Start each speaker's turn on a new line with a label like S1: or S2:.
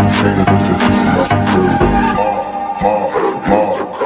S1: Shake it, shake it, shake it, shake it,